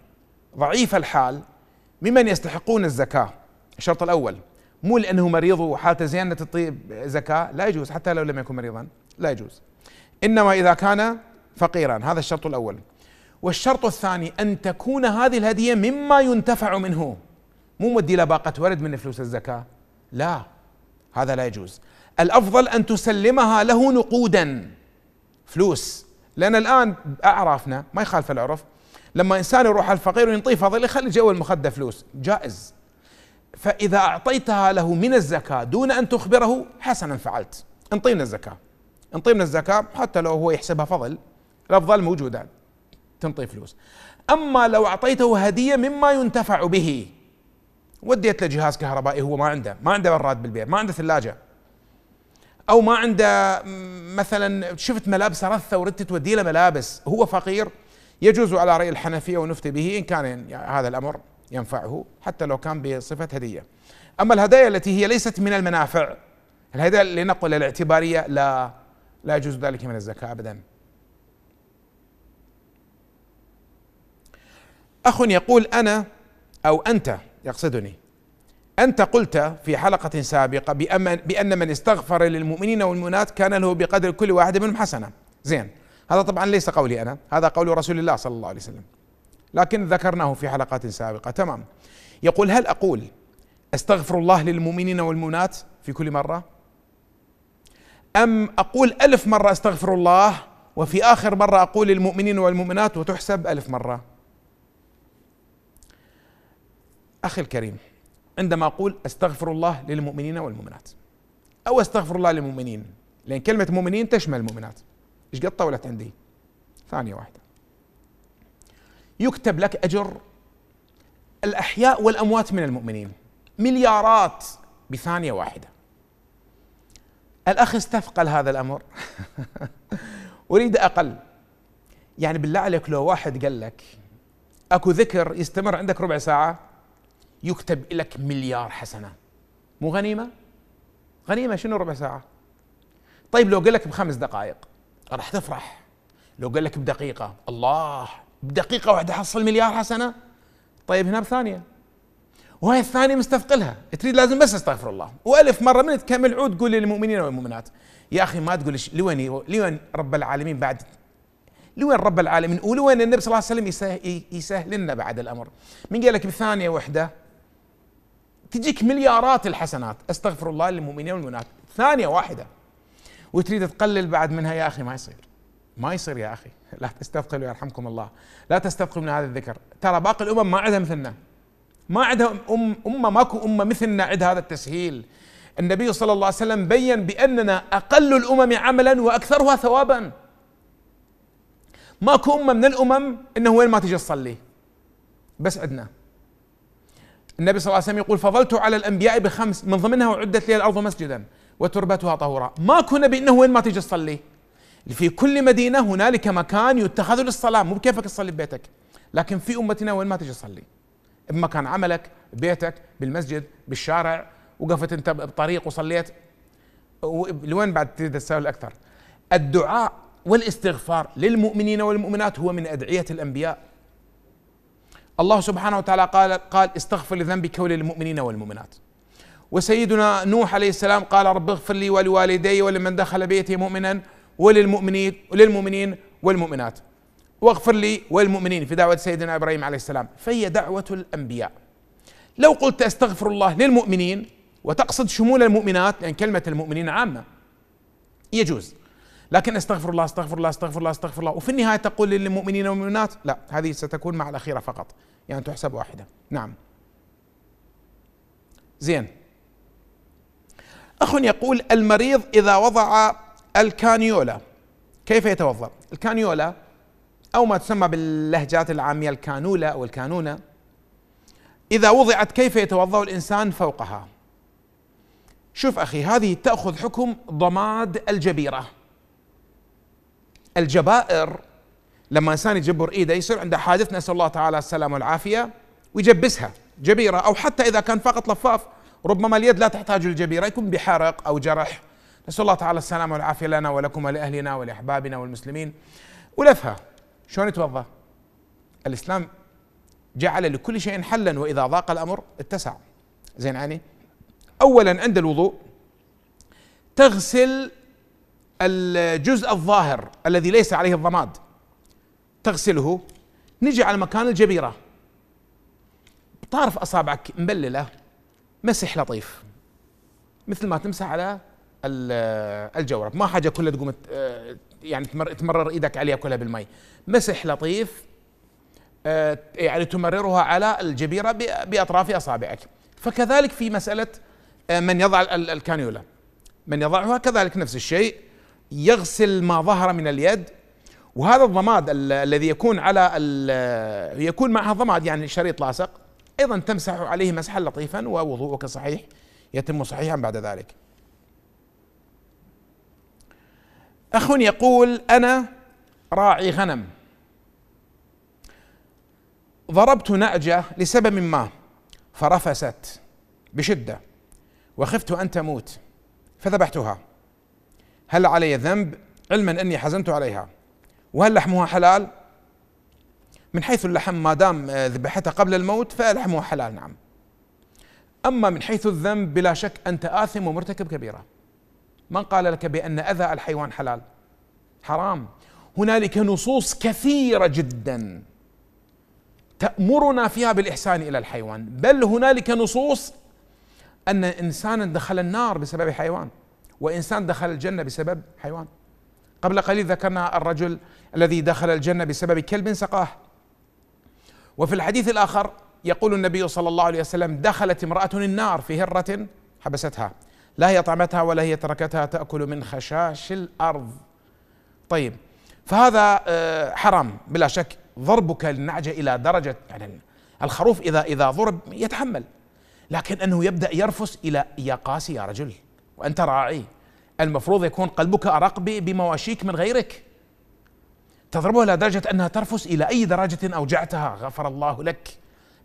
A: ضعيف الحال ممن يستحقون الزكاة؟ الشرط الأول. مو لأنه مريض وحالته زينة تعطيه زكاة لا يجوز حتى لو لم يكن مريضا لا يجوز. إنما إذا كان فقيرا هذا الشرط الأول. والشرط الثاني أن تكون هذه الهدية مما ينتفع منه. مو مدي له باقة ورد من فلوس الزكاة. لا هذا لا يجوز. الأفضل أن تسلمها له نقودا. فلوس. لأن الآن أعرافنا ما يخالف العرف لما إنسان يروح على الفقير وينطيه فضل يخلي جو المخدة فلوس. جائز. فإذا أعطيتها له من الزكاة دون أن تخبره حسنا فعلت. انطي من الزكاة. انطي من الزكاة حتى لو هو يحسبها فضل الأفضل موجودة تنطي فلوس. أما لو أعطيته هدية مما ينتفع به وديت له جهاز كهربائي هو ما عنده. ما عنده براد بالبيت ما عنده ثلاجة. أو ما عنده مثلا شفت ملابس رثة وردت تودي له ملابس هو فقير يجوز على رأي الحنفية ونفتي به إن كان يعني هذا الأمر. ينفعه حتى لو كان بصفة هدية. أما الهدايا التي هي ليست من المنافع الهدايا لنقل الاعتبارية لا لا يجوز ذلك من الزكاة ابدا. أخ يقول أنا أو أنت يقصدني أنت قلت في حلقة سابقة بأن من استغفر للمؤمنين والمؤمنات كان له بقدر كل واحد منهم حسنة زين هذا طبعا ليس قولي أنا هذا قول رسول الله صلى الله عليه وسلم لكن ذكرناه في حلقات سابقة. تمام. يقول هل أقول أستغفر الله للمؤمنين والمؤمنات في كل مرة؟ أم أقول ألف مرة أستغفر الله وفي آخر مرة أقول للمؤمنين والمؤمنات وتحسب ألف مرة؟ أخي الكريم عندما أقول أستغفر الله للمؤمنين والمؤمنات أو أستغفر الله للمؤمنين لأن كلمة مؤمنين تشمل المؤمنات إيش قد طولت عندي؟ ثانية واحدة. يكتب لك أجر الأحياء والأموات من المؤمنين. مليارات بثانية واحدة. الأخ استثقل هذا الأمر. أريد أقل. يعني بالله عليك لو واحد قال لك أكو ذكر يستمر عندك ربع ساعة يكتب لك مليار حسنة. مو غنيمة؟ غنيمة شنو ربع ساعة؟ طيب لو قال لك بخمس دقائق راح تفرح. لو قال لك بدقيقة الله بدقيقة واحدة حصل مليار حسنة. طيب هنا بثانية. وهي الثانية مستثقلها. تريد لازم بس استغفر الله. وألف مرة من تكمل عود تقول للمؤمنين والمؤمنات. يا أخي ما تقول لوين لوين رب العالمين بعد؟ لوين رب العالمين؟ ولوين النبي صلى الله عليه وسلم يسهل لنا بعد الأمر؟ من قال لك بثانية واحدة تجيك مليارات الحسنات. أستغفر الله للمؤمنين والمؤمنات. ثانية واحدة. وتريد تقلل بعد منها يا أخي ما يصير. ما يصير يا أخي. لا تستثقلوا يرحمكم الله. لا تستثقلوا من هذا الذكر. ترى باقي الأمم ما عندها مثلنا. ما عندها أم أمة ماكو أمة مثلنا عند هذا التسهيل. النبي صلى الله عليه وسلم بين بأننا أقل الأمم عملا وأكثرها ثوابا. ماكو أمة من الأمم إنه وين ما تجي تصلي. بس عندنا. النبي صلى الله عليه وسلم يقول فضلت على الأنبياء بخمس من ضمنها وعدت لي الأرض مسجدا وتربتها طهورا. ماكو نبي إنه وين ما تيجي تصلي. في كل مدينة هنالك مكان يتخذ للصلاة. مو بكيفك تصلي ببيتك لكن في أمتنا وين ما تيجي تصلي. بمكان عملك بيتك بالمسجد بالشارع. وقفت أنت بطريق وصليت. لوين بعد تريد تساوي أكثر؟ الدعاء والاستغفار للمؤمنين والمؤمنات هو من أدعية الأنبياء. الله سبحانه وتعالى قال قال استغفر لذنبك وللمؤمنين والمؤمنات. وسيدنا نوح عليه السلام قال رب اغفر لي ولوالدي ولمن دخل بيتي مؤمنا. وللمؤمنين وللمؤمنين والمؤمنات. واغفر لي وللمؤمنين في دعوة سيدنا إبراهيم عليه السلام. فهي دعوة الأنبياء. لو قلت أستغفر الله للمؤمنين وتقصد شمول المؤمنات لأن يعني كلمة المؤمنين عامة يجوز. لكن أستغفر الله أستغفر الله أستغفر الله أستغفر الله وفي النهاية تقول للمؤمنين والمؤمنات لا هذه ستكون مع الأخيرة فقط. يعني تحسب واحدة. نعم. زين. أخ يقول المريض إذا وضع الكانيولا. كيف يتوضأ؟ الكانيولا أو ما تسمى باللهجات العامية الكانولا أو الكانونة. إذا وضعت كيف يتوضأ الإنسان فوقها؟ شوف أخي هذه تأخذ حكم ضماد الجبيرة. الجبائر لما إنسان يجبر إيده يصير عنده حاجة نسأل الله تعالى السلامة والعافية ويجبسها جبيرة. أو حتى إذا كان فقط لفاف ربما اليد لا تحتاج الجبيره يكون بحرق أو جرح. نسأل الله تعالى السلامة والعافية لنا ولكم ولأهلنا ولأحبابنا والمسلمين. ولفها شلون يتوضأ؟ الإسلام جعل لكل شيء حلا وإذا ضاق الأمر اتسع. زين يعني اولا عند الوضوء تغسل الجزء الظاهر الذي ليس عليه الضماد. تغسله. نجي على مكان الجبيرة. طارف أصابعك مبللة مسح لطيف. مثل ما تمسح على الجورب ما حاجة كلها تقوم يعني تمرر إيدك عليها كلها بالماء. مسح لطيف آه، يعني تمررها على الجبيرة بأطراف أصابعك. فكذلك في مسألة آه، من يضع الكانيولا. من يضعها كذلك نفس الشيء يغسل ما ظهر من اليد. وهذا الضماد الذي يكون على يكون معها ضماد يعني شريط لاصق أيضا تمسح عليه مسحا لطيفا ووضوءك صحيح يتم صحيحا بعد ذلك. اخ يقول أنا راعي غنم. ضربت نعجه لسبب ما فرفست بشدة وخفت أن تموت فذبحتها. هل علي ذنب؟ علما أني حزنت عليها. وهل لحمها حلال؟ من حيث اللحم ما دام ذبحتها قبل الموت فلحمها حلال نعم. أما من حيث الذنب بلا شك أنت آثم ومرتكب كبيرة. من قال لك بأن أذى الحيوان حلال؟ حرام. هنالك نصوص كثيرة جدا تأمرنا فيها بالإحسان إلى الحيوان بل هنالك نصوص أن انسانا دخل النار بسبب حيوان وإنسان دخل الجنة بسبب حيوان. قبل قليل ذكرنا الرجل الذي دخل الجنة بسبب كلب سقاه. وفي الحديث الآخر يقول النبي صلى الله عليه وسلم دخلت امرأة النار في هرة حبستها. لا هي طعمتها ولا هي تركتها تأكل من خشاش الأرض. طيب فهذا آه، حرام بلا شك. ضربك للنعجه إلى درجة يعني الخروف إذا إذا ضرب يتحمل. لكن أنه يبدأ يرفس إلى يا قاسي يا رجل وأنت راعي. المفروض يكون قلبك أرق بمواشيك من غيرك. تضربها إلى درجة أنها ترفس إلى أي درجة أوجعتها. غفر الله لك.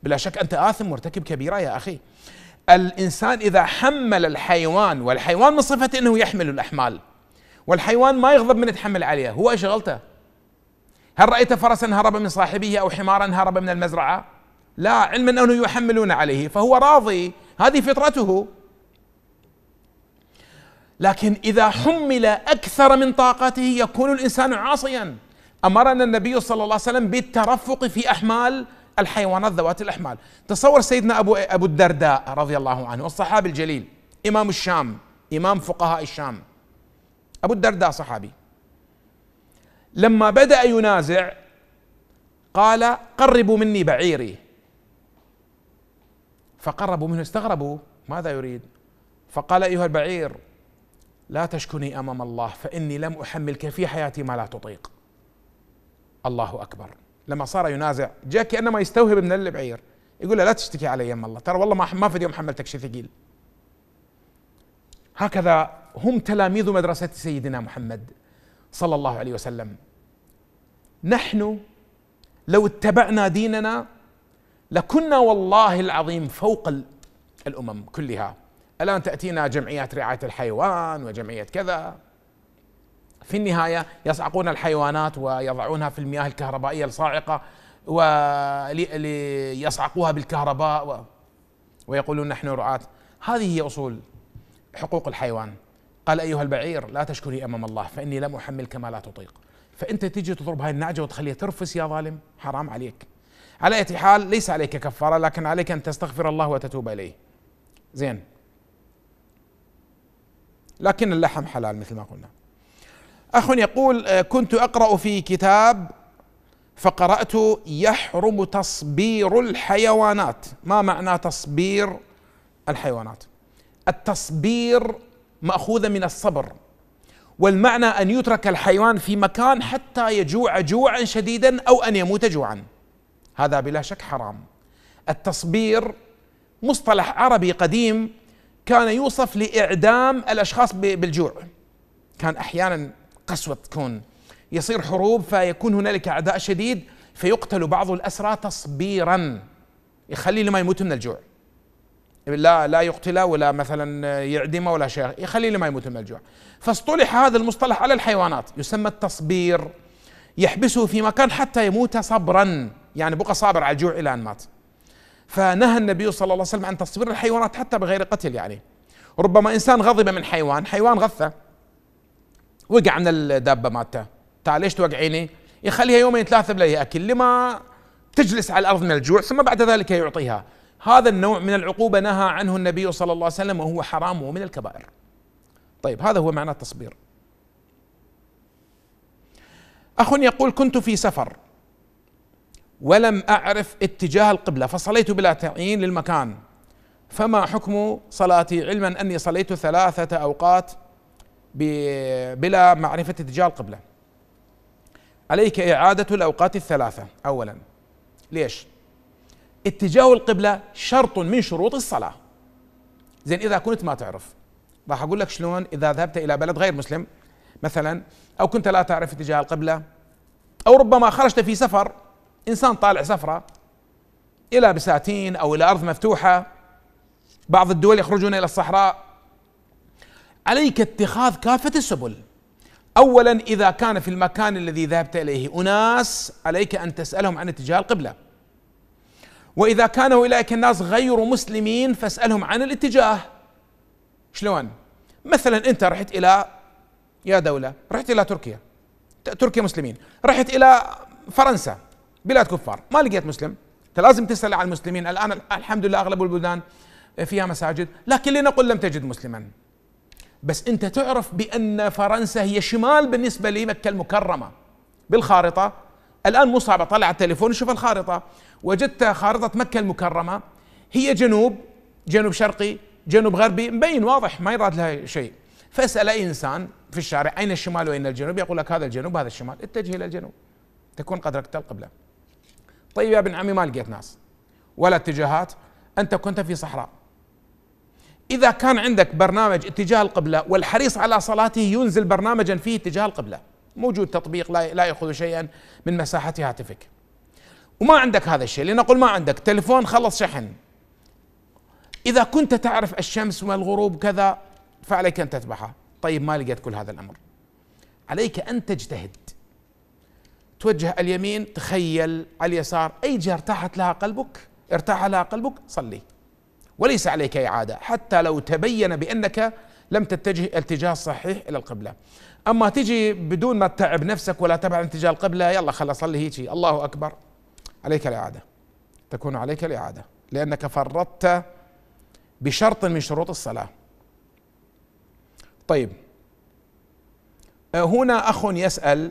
A: بلا شك أنت آثم مرتكب كبيرة يا أخي. الإنسان إذا حمل الحيوان والحيوان من صفته أنه يحمل الأحمال والحيوان ما يغضب من يتحمل عليه هو شغلته هل رأيت فرسا هرب من صاحبه أو حمارا هرب من المزرعة؟ لا علما أنه يحملون عليه فهو راضي هذه فطرته. لكن إذا حمل أكثر من طاقته يكون الإنسان عاصيا. أمرنا النبي صلى الله عليه وسلم بالترفق في أحمال الحيوانات ذوات الأحمال. تصور سيدنا ابو أبو الدرداء رضي الله عنه الصحابي الجليل إمام الشام إمام فقهاء الشام. أبو الدرداء صحابي. لما بدأ ينازع قال قربوا مني بعيري. فقربوا منه استغربوا ماذا يريد؟ فقال أيها البعير لا تشكني أمام الله فإني لم احملك في حياتي ما لا تطيق. الله أكبر. لما صار ينازع. جاء كأنما يستوهب من البعير. يقول له لا تشتكي علي يم الله. ترى والله ما في يوم حملتك شيء ثقيل. هكذا هم تلاميذ مدرسة سيدنا محمد صلى الله عليه وسلم. نحن لو اتبعنا ديننا لكنا والله العظيم فوق الأمم كلها. الآن تأتينا جمعيات رعاية الحيوان وجمعية كذا. في النهاية يصعقون الحيوانات ويضعونها في المياه الكهربائية الصاعقة وليصعقوها بالكهرباء و ويقولون نحن رعاة. هذه هي أصول حقوق الحيوان. قال أيها البعير لا تشكري أمام الله فإني لم أحملك ما لا تطيق. فأنت تيجي تضرب هاي النعجة وتخليها ترفس يا ظالم؟ حرام عليك. على أي حال ليس عليك كفارة لكن عليك أن تستغفر الله وتتوب إليه. زين. لكن اللحم حلال مثل ما قلنا. أخ يقول آه، كنت أقرأ في كتاب فقرأت يحرم تصبير الحيوانات. ما معنى تصبير الحيوانات؟ التصبير مأخوذة من الصبر والمعنى أن يترك الحيوان في مكان حتى يجوع جوعا شديدا أو أن يموت جوعا. هذا بلا شك حرام. التصبير مصطلح عربي قديم كان يوصف لإعدام الأشخاص بالجوع. كان أحيانا قسوة تكون. يصير حروب فيكون هنالك عداء شديد فيقتل بعض الأسرى تصبيرا. يخلي لما يموت من الجوع. لا لا يقتله ولا مثلا يعدمه ولا شيء يخلي لما يموت من الجوع. فاصطلح هذا المصطلح على الحيوانات يسمى التصبير. يحبسه في مكان حتى يموت صبرا يعني بقى صابر على الجوع إلى أن مات. فنهى النبي صلى الله عليه وسلم عن تصبير الحيوانات حتى بغير قتل يعني. ربما إنسان غضب من حيوان حيوان غثة. وقع من الدابة مالته. تعال ليش توقعيني؟ يخليها يومين ثلاثة بلا يأكل. لما تجلس على الأرض من الجوع ثم بعد ذلك يعطيها. هذا النوع من العقوبة نهى عنه النبي صلى الله عليه وسلم وهو حرام ومن الكبائر. طيب هذا هو معنى التصبير. أخ يقول كنت في سفر ولم أعرف اتجاه القبلة فصليت بلا تعيين للمكان فما حكم صلاتي؟ علما أني صليت ثلاثة أوقات بلا معرفة اتجاه القبله عليك إعادة الأوقات الثلاثة. اولا ليش؟ اتجاه القبلة شرط من شروط الصلاة. زين إذا كنت ما تعرف راح أقول لك شلون إذا ذهبت إلى بلد غير مسلم مثلا أو كنت لا تعرف اتجاه القبلة أو ربما خرجت في سفر إنسان طالع سفرة إلى بساتين أو إلى أرض مفتوحة بعض الدول يخرجون إلى الصحراء عليك اتخاذ كافة السبل. اولا إذا كان في المكان الذي ذهبت إليه أناس عليك أن تسألهم عن اتجاه القبلة. وإذا كانوا اولئك الناس غير مسلمين فاسألهم عن الاتجاه. شلون؟ مثلا أنت رحت إلى يا دولة رحت إلى تركيا. تركيا مسلمين. رحت إلى فرنسا بلاد كفار. ما لقيت مسلم. أنت لازم تسأل عن المسلمين. الآن الحمد لله أغلب البلدان فيها مساجد لكن لنقل لم تجد مسلما. بس انت تعرف بأن فرنسا هي شمال بالنسبة لمكة المكرمة. بالخارطة. الآن مو صعب اطلع على التليفون وشوف الخارطة. وجدت خارطة مكة المكرمة. هي جنوب جنوب شرقي جنوب غربي مبين واضح ما يراد لها شيء. فأسأل أي إنسان في الشارع أين الشمال وأين الجنوب؟ يقول لك هذا الجنوب وهذا الشمال. اتجه إلى الجنوب. تكون قد ركت القبلة. طيب يا ابن عمي ما لقيت ناس. ولا اتجاهات. أنت كنت في صحراء. إذا كان عندك برنامج اتجاه القبلة والحريص على صلاته ينزل برنامجا فيه اتجاه القبلة موجود تطبيق لا يأخذ شيئا من مساحة هاتفك. وما عندك هذا الشيء لنقل ما عندك تلفون خلص شحن. إذا كنت تعرف الشمس والغروب كذا فعليك أن تتبعها طيب ما لقيت كل هذا الأمر؟ عليك أن تجتهد. توجه اليمين تخيل على اليسار أي جهة ارتاحت لها قلبك ارتاح لها قلبك صلي. وليس عليك اعاده حتى لو تبين بأنك لم تتجه الاتجاه الصحيح إلى القبلة. أما تجي بدون ما تتعب نفسك ولا تبع اتجاه القبلة يلا خل اصلي هيك. الله أكبر. عليك الاعاده تكون عليك الاعاده لأنك فرطت بشرط من شروط الصلاة. طيب. آه، هنا أخ يسأل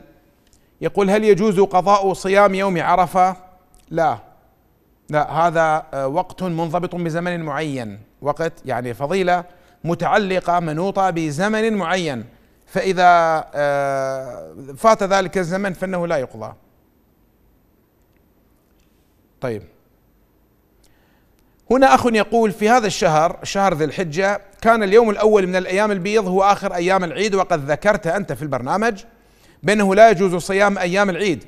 A: يقول هل يجوز قضاء صيام يوم عرفة؟ لا. لا هذا آه، وقت منضبط بزمن معين. وقت يعني فضيلة متعلقة منوطة بزمن معين. فإذا آه، فات ذلك الزمن فإنه لا يقضى. طيب. هنا أخ يقول في هذا الشهر شهر ذي الحجة كان اليوم الأول من الأيام البيض هو آخر أيام العيد وقد ذكرت أنت في البرنامج بأنه لا يجوز صيام أيام العيد.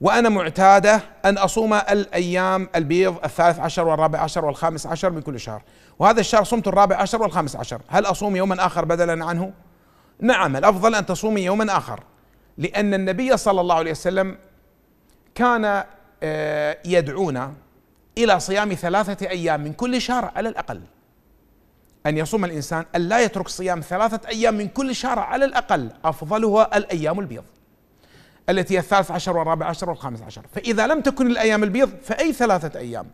A: وأنا معتادة أن أصوم الأيام البيض الثالث عشر والرابع عشر والخامس عشر من كل شهر. وهذا الشهر صمت الرابع عشر والخامس عشر. هل أصوم يوما آخر بدلا عنه؟ نعم الأفضل أن تصومي يوما آخر. لأن النبي صلى الله عليه وسلم كان آه، يدعونا إلى صيام ثلاثة أيام من كل شهر على الأقل. أن يصوم الإنسان أن لا يترك صيام ثلاثة أيام من كل شهر على الأقل. أفضلها الأيام البيض. التي هي الثالث عشر والرابع عشر والخامس عشر. فإذا لم تكن الأيام البيض فأي ثلاثة أيام؟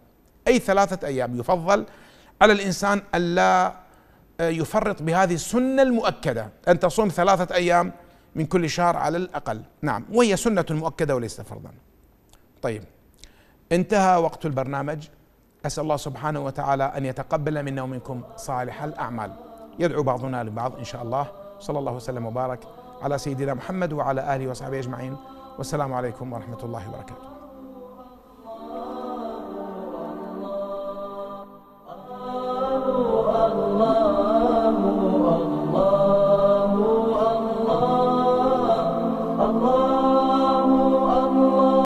A: أي ثلاثة أيام؟ يفضل على الإنسان ألا آه، يفرط بهذه السنة المؤكدة. أن تصوم ثلاثة أيام من كل شهر على الأقل. نعم. وهي سنة مؤكدة وليست فرضا. طيب. انتهى وقت البرنامج. أسأل الله سبحانه وتعالى أن يتقبل منا ومنكم صالح الأعمال. يدعو بعضنا لبعض إن شاء الله. صلى الله وسلم وبارك على سيدنا محمد وعلى آله وصحبه أجمعين. والسلام عليكم ورحمة الله وبركاته.